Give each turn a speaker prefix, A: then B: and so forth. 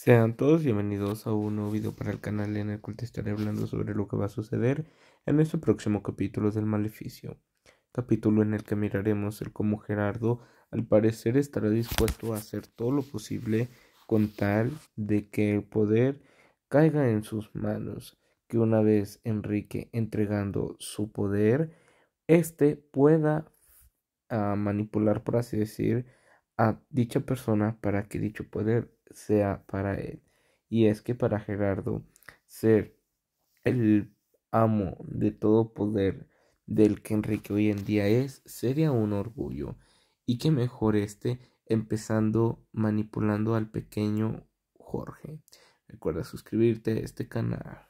A: Sean todos bienvenidos a un nuevo video para el canal en el cual te estaré hablando sobre lo que va a suceder en este próximo capítulo del Maleficio. Capítulo en el que miraremos el cómo Gerardo al parecer estará dispuesto a hacer todo lo posible con tal de que el poder caiga en sus manos, que una vez Enrique entregando su poder, éste pueda ah, manipular, por así decir, a dicha persona para que dicho poder sea para él. Y es que para Gerardo ser el amo de todo poder del que Enrique hoy en día es, sería un orgullo. Y que mejor este empezando manipulando al pequeño Jorge. Recuerda suscribirte a este canal.